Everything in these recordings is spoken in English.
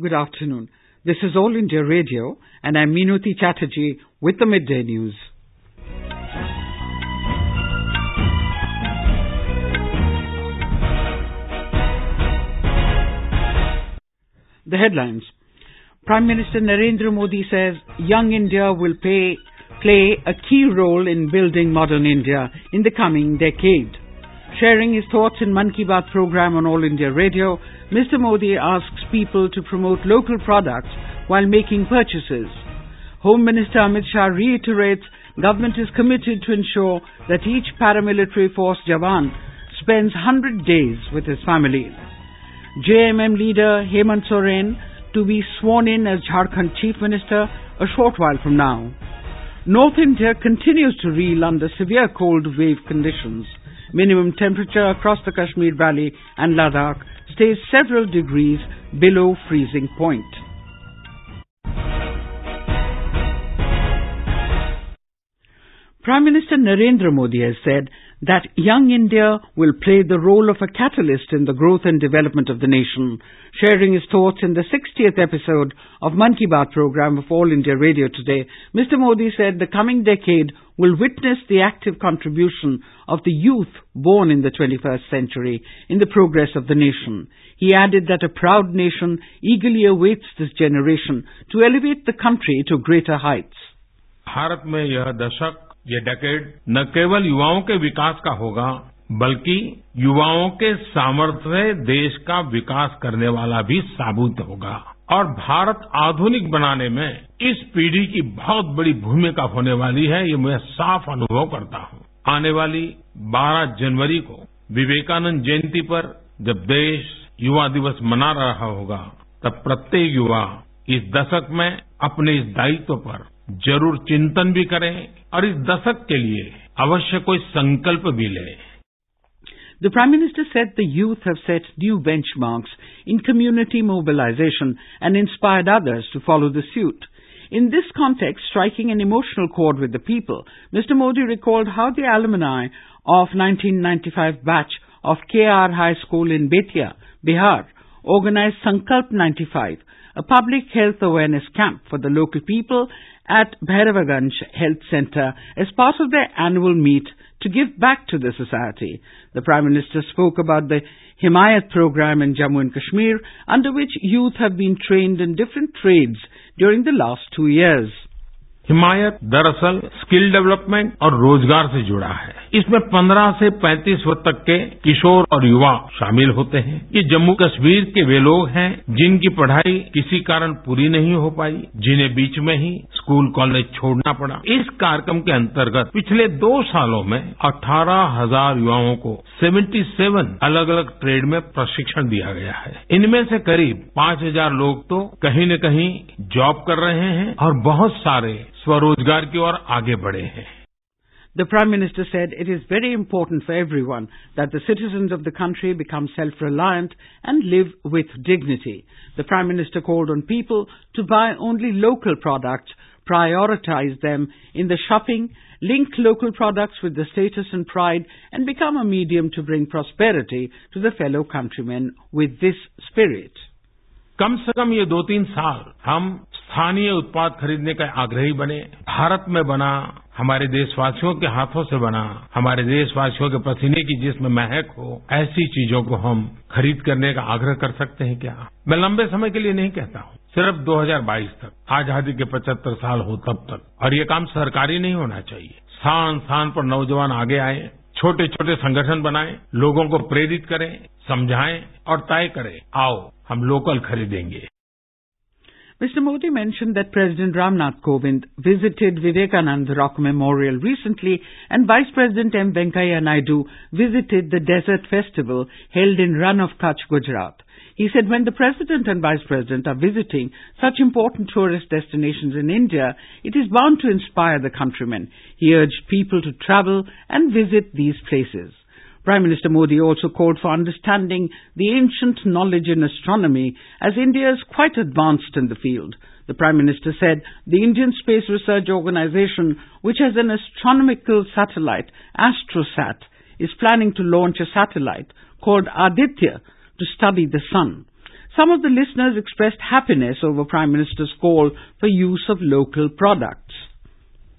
Good afternoon. This is All India Radio, and I'm Meenuti Chatterjee with the midday news. The headlines. Prime Minister Narendra Modi says young India will pay, play a key role in building modern India in the coming decade. Sharing his thoughts in Mann Ki Baat program on All India Radio, Mr. Modi asks people to promote local products while making purchases. Home Minister Amit Shah reiterates government is committed to ensure that each paramilitary force Jawan spends 100 days with his family. JMM leader Hemant Soren to be sworn in as Jharkhand Chief Minister a short while from now. North India continues to reel under severe cold wave conditions. Minimum temperature across the Kashmir Valley and Ladakh stays several degrees below freezing point. Prime Minister Narendra Modi has said that young India will play the role of a catalyst in the growth and development of the nation. Sharing his thoughts in the 60th episode of Mann Ki program of All India Radio today, Mr. Modi said the coming decade will witness the active contribution of the youth born in the 21st century in the progress of the nation. He added that a proud nation eagerly awaits this generation to elevate the country to greater heights. Bharat में यह दशक ये decade न केवल युवाओं के विकास का होगा बल्कि युवाओं के सामर्थ्य से देश का विकास करने वाला भी साबित होगा और भारत आधुनिक बनाने में इस पीढ़ी की बहुत बड़ी भूमिका होने वाली है, ये मैं साफ़ अनुभव करता हूँ। आने वाली 12 जनवरी को विवेकानंद जयंती पर जब देश युवा दिवस मना रहा होगा, तब प्रत्येक युवा इस दशक में अपने इस दायित्व पर ज़रूर चिंतन भी करें और इस दशक के लिए अवश्य कोई संकल्प भी लें। The Prime Minister said the youth have set new benchmarks in community mobilization and inspired others to follow the suit. In this context, striking an emotional chord with the people, Mr. Modi recalled how the alumni of 1995 batch of KR High School in Bettiah, Bihar, organized Sankalp 95, a public health awareness camp for the local people at Bhairavaganj Health Center as part of their annual meet to give back to the society. The Prime Minister spoke about the Himayat program in Jammu and Kashmir, under which youth have been trained in different trades during the last two years. हिमायत दरअसल skill development और रोजगार से जुड़ा है इसमें 15 से 35 वर्ष तक के किशोर और युवा शामिल होते हैं। ये जम्मू कश्मीर के वे लोग हैं जिनकी पढ़ाई किसी कारण पूरी नहीं हो पाई, जिन्हें बीच में ही स्कूल कॉलेज छोड़ना पड़ा। इस कार्यक्रम के अंतर्गत पिछले दो सालों में अठारह हज़ार युवाओं को 77 अलग अलग ट्रेड में प्रशिक्षण दिया गया है। इनमें से करीब 5000 लोग तो कहीं न कहीं जॉब कर रहे हैं और बहुत सारे स्वरोजगार की ओर आगे बढ़े हैं। The Prime Minister said it is very important for everyone that the citizens of the country become self-reliant and live with dignity. The Prime Minister called on people to buy only local products, prioritize them in the shopping, link local products with the status and pride, and become a medium to bring prosperity to the fellow countrymen with this spirit. कम से कम ये दो तीन साल हम स्थानीय उत्पाद खरीदने का आग्रही बने भारत में बना हमारे देशवासियों के हाथों से बना, हमारे देशवासियों के पसीने की जिसमें महक हो, ऐसी चीज़ों को हम खरीद करने का आग्रह कर सकते हैं क्या? मैं लंबे समय के लिए नहीं कहता हूँ। सिर्फ़ 2022 तक, आज़ादी के 75 साल हो तब तक। और ये काम सरकारी नहीं होना चाहिए। स्थान स्थान पर नौजवान आगे आए छोटे छोटे संगठन बनाएँ, लोगों को प्रेरित करें, समझाएँ और तय करें, आओ, हम लोकल खरीदेंगे। Mr. Modi mentioned that President Ramnath Kovind visited Vivekanand Rock Memorial recently and Vice President M. Venkaiah Naidu visited the Desert Festival held in Rann of Kutch, Gujarat. He said when the President and Vice President are visiting such important tourist destinations in India, it is bound to inspire the countrymen. He urged people to travel and visit these places. Prime Minister Modi also called for understanding the ancient knowledge in astronomy as India is quite advanced in the field. The Prime Minister said the Indian Space Research Organization, which has an astronomical satellite, AstroSat, is planning to launch a satellite called Aditya to study the sun. Some of the listeners expressed happiness over Prime Minister's call for use of local products.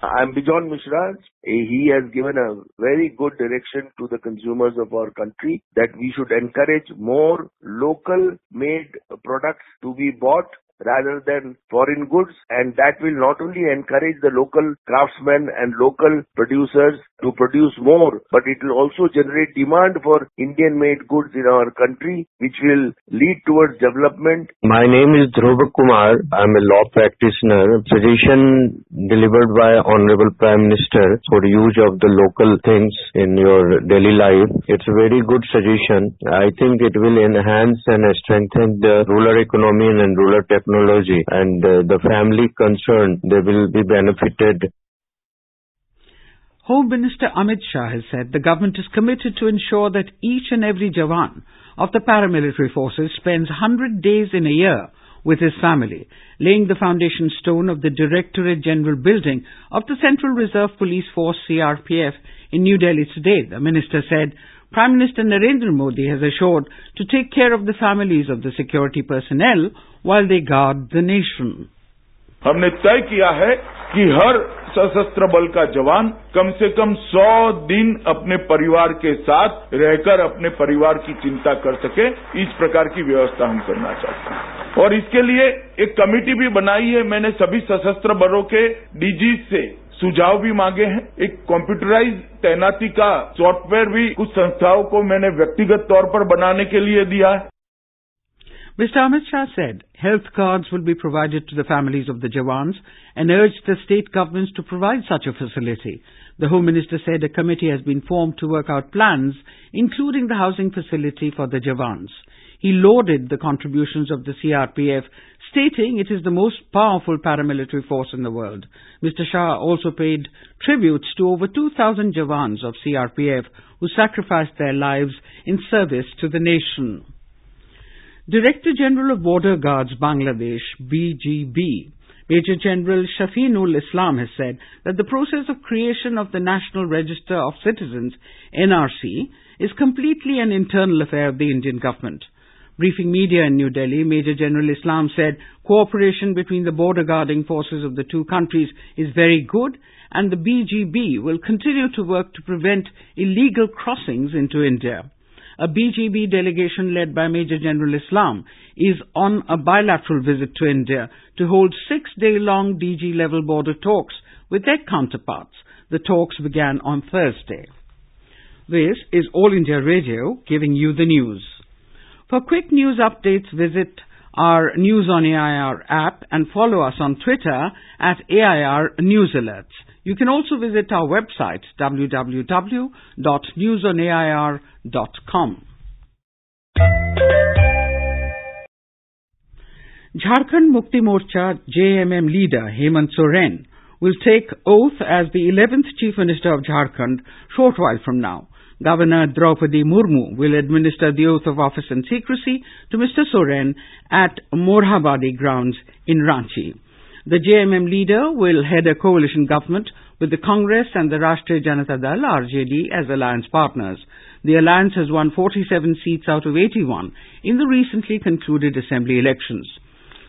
I'm Bijon Mishra. Eh, he has given a very good direction to the consumers of our country that we should encourage more local made products to be bought rather than foreign goods and that will not only encourage the local craftsmen and local producers to produce more but it will also generate demand for Indian made goods in our country which will lead towards development. My name is Dhruv Kumar. I'm a law practitioner. Suggestion delivered by Honorable Prime Minister for use of the local things in your daily life. It's a very good suggestion. I think it will enhance and strengthen the rural economy and rural technology technology and uh, the family concerned, they will be benefited. Home Minister Amit Shah has said the government is committed to ensure that each and every Jawan of the paramilitary forces spends 100 days in a year with his family, laying the foundation stone of the Directorate General building of the Central Reserve Police Force CRPF in New Delhi today. The minister said Prime Minister Narendra Modi has assured to take care of the families of the security personnel while they guard the nation. हमने तय किया है कि हर सशस्त्र बल का जवान कम से कम 100 दिन अपने परिवार के साथ रहकर अपने परिवार की चिंता कर सके। इस प्रकार की व्यवस्था हम करना चाहते हैं। और इसके लिए एक कमेटी भी बनाई है। मैंने सभी सशस्त्र बलों के डीजी से सुझाव भी मांगे हैं एक कंप्यूटराइज तैनाती का सॉफ्टवेयर भी कुछ संस्थाओं को मैंने व्यक्तिगत तौर पर बनाने के लिए दिया है Mr. Amit Shah said health cards will be provided to the families of the Jawans and urged the state governments to provide such a facility. The Home Minister said a committee has been formed to work out plans, including the housing facility for the Jawans. He lauded the contributions of the CRPF, stating it is the most powerful paramilitary force in the world. Mr. Shah also paid tributes to over 2,000 Jawans of CRPF who sacrificed their lives in service to the nation. Director General of Border Guards Bangladesh, BGB, Major General Shafinul Islam has said that the process of creation of the National Register of Citizens, NRC, is completely an internal affair of the Indian government. Briefing media in New Delhi, Major General Islam said cooperation between the border guarding forces of the two countries is very good and the BGB will continue to work to prevent illegal crossings into India a BGB delegation led by Major General Islam is on a bilateral visit to India to hold six-day-long DG-level border talks with their counterparts. The talks began on Thursday. This is All India Radio giving you the news. For quick news updates, visit our News on AIR app and follow us on Twitter at AIR News Alerts. You can also visit our website www.newsonair.com. Jharkhand Mukti Morcha JMM leader Hemant Soren will take oath as the 11th Chief Minister of Jharkhand short while from now. Governor Draupadi Murmu will administer the oath of office and secrecy to Mr. Soren at Morhabadi grounds in Ranchi. The JMM leader will head a coalition government with the Congress and the Rashtriya Janata Dal RJD as alliance partners. The alliance has won 47 seats out of 81 in the recently concluded assembly elections.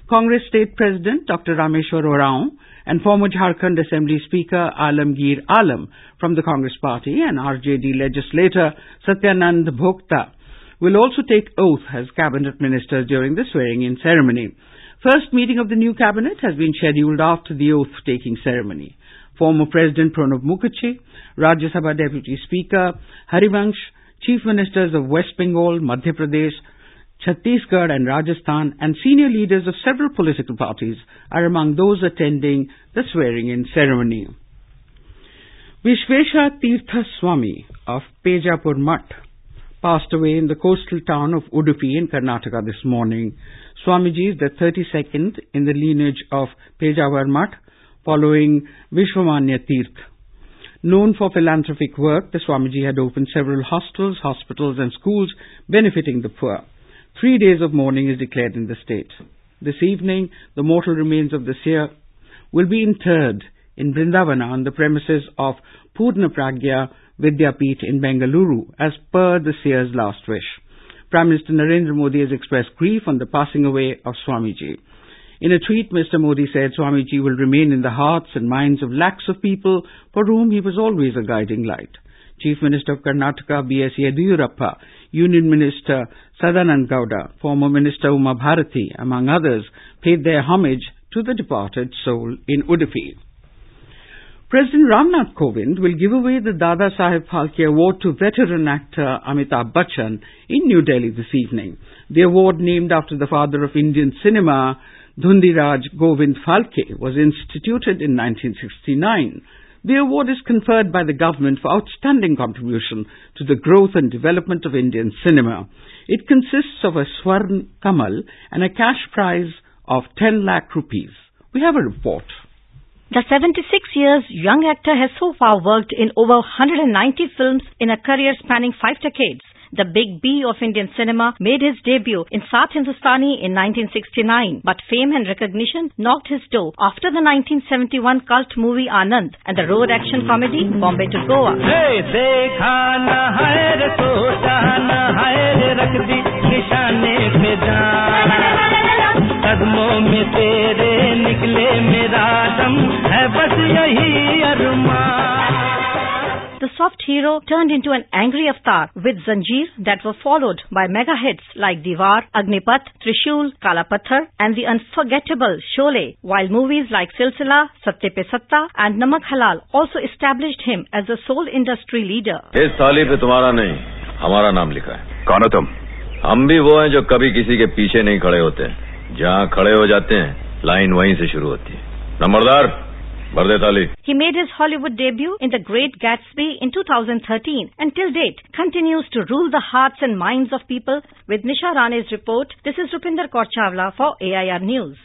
Congress State President Dr. Rameshwar Oraon and former Jharkhand Assembly Speaker Alamgir Alam from the Congress Party and RJD legislator Satyanand Bhokta will also take oath as cabinet ministers during the swearing-in ceremony. First meeting of the new cabinet has been scheduled after the oath-taking ceremony. Former President Pranab Mukherjee, Rajya Sabha Deputy Speaker Harivansh, Chief Ministers of West Bengal, Madhya Pradesh, Chhattisgarh and Rajasthan and senior leaders of several political parties are among those attending the swearing-in ceremony. Vishvesha Tirtha Swami of Pejawar Mutt passed away in the coastal town of Udupi in Karnataka this morning. Swamiji is the 32nd in the lineage of Pejawar Mutt following Vishwamanya Tirth. Known for philanthropic work, the Swamiji had opened several hostels, hospitals and schools benefiting the poor. Three days of mourning is declared in the state. This evening, the mortal remains of the seer will be interred in Vrindavana on the premises of Purna Pragya Vidyapith in Bengaluru as per the seer's last wish. Prime Minister Narendra Modi has expressed grief on the passing away of Swamiji. In a tweet, Mr. Modi said Swamiji will remain in the hearts and minds of lakhs of people for whom he was always a guiding light. Chief Minister of Karnataka, B.S. Yediyurappa, Union Minister Sadanand Gowda, former Minister Uma Bharati, among others, paid their homage to the departed soul in Udupi. President Ramnath Kovind will give away the Dada Saheb Phalke Award to veteran actor Amitabh Bachchan in New Delhi this evening. The award, named after the father of Indian cinema, Dhundiraj Govind Phalke was instituted in 1969. The award is conferred by the government for outstanding contribution to the growth and development of Indian cinema. It consists of a Swarn Kamal and a cash prize of 10 lakh rupees. We have a report. The 76 years young actor has so far worked in over 190 films in a career spanning five decades. The Big B of Indian cinema made his debut in Saat Hindustani in 1969, but fame and recognition knocked his door after the 1971 cult movie Anand and the road action comedy Bombay to Goa the soft hero turned into an angry avatar with Zanjeer that were followed by mega hits like Diwar, Agnipath, Trishul, Kalapathar, and the unforgettable Sholay, while movies like Silsila, Satte Pe Satta and Namak Halal also established him as the sole industry leader. इस थाली पे तुम्हारा नहीं हमारा नाम लिखा है। कौन हो तुम? हम भी वो हैं जो कभी किसी के पीछे नहीं खड़े होते। जहाँ खड़े हो जाते हैं लाइन वहीं से शुरू होती है। नंबरदार he made his Hollywood debut in The Great Gatsby in 2013 and till date continues to rule the hearts and minds of people. With Nisha Rane's report, this is Rupinder Kaur Chawla for AIR News.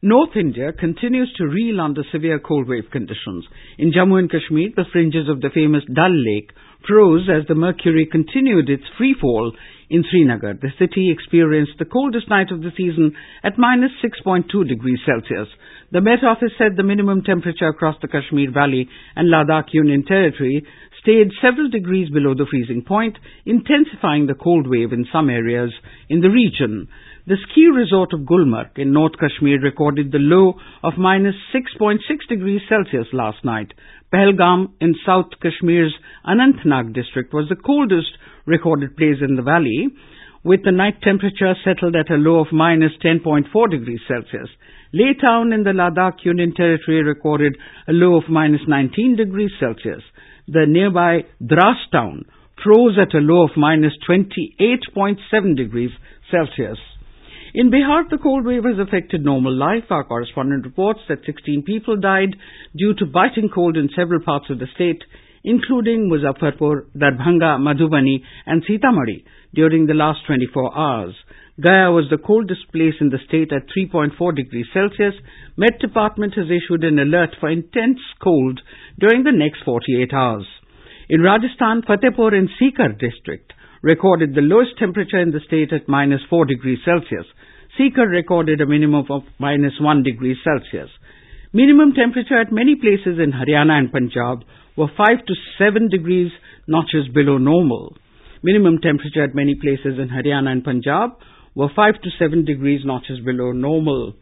North India continues to reel under severe cold wave conditions. In Jammu and Kashmir, the fringes of the famous Dal Lake froze as the mercury continued its free fall in Srinagar. The city experienced the coldest night of the season at minus 6.2 degrees Celsius. The Met Office said the minimum temperature across the Kashmir Valley and Ladakh Union Territory stayed several degrees below the freezing point, intensifying the cold wave in some areas in the region. The ski resort of Gulmarg in North Kashmir recorded the low of minus 6.6 degrees Celsius last night. Pahalgam in South Kashmir's Anantnag district was the coldest recorded place in the valley, with the night temperature settled at a low of minus 10.4 degrees Celsius. Leh Town in the Ladakh Union Territory recorded a low of minus 19 degrees Celsius. The nearby Dras town froze at a low of minus 28.7 degrees Celsius. In Bihar, the cold wave has affected normal life. Our correspondent reports that 16 people died due to biting cold in several parts of the state, including Muzaffarpur, Darbhanga, Madhubani and Sitamarhi during the last 24 hours. Gaya was the coldest place in the state at 3.4 degrees Celsius. Met Department has issued an alert for intense cold during the next 48 hours. In Rajasthan, Fatehpur and Sikar district recorded the lowest temperature in the state at minus 4 degrees Celsius. Sikar recorded a minimum of minus 1 degree Celsius. Minimum temperature at many places in Haryana and Punjab were 5 to 7 degrees notches below normal. Minimum temperature at many places in Haryana and Punjab were 5 to 7 degrees notches below normal.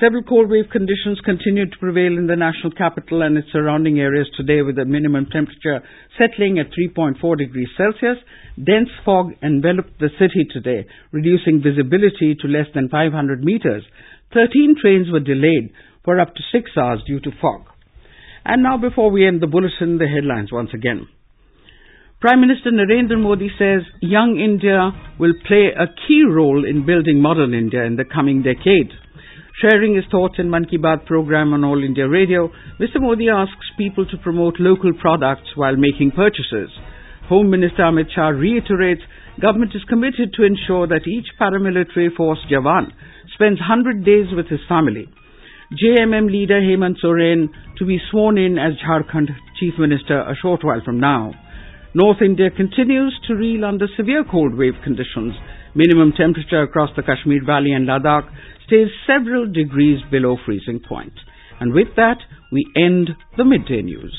Several cold wave conditions continued to prevail in the national capital and its surrounding areas today with the minimum temperature settling at 3.4 degrees Celsius. Dense fog enveloped the city today, reducing visibility to less than 500 meters. 13 trains were delayed for up to 6 hours due to fog. And now before we end the bulletin, the headlines once again. Prime Minister Narendra Modi says young India will play a key role in building modern India in the coming decade. Sharing his thoughts in Mann Ki Baat program on All India Radio, Mr. Modi asks people to promote local products while making purchases. Home Minister Amit Shah reiterates government is committed to ensure that each paramilitary force Jawan spends 100 days with his family. JMM leader Hemant Soren to be sworn in as Jharkhand Chief Minister a short while from now. North India continues to reel under severe cold wave conditions minimum temperature across the Kashmir Valley and Ladakh stays several degrees below freezing point. And with that, we end the midday news.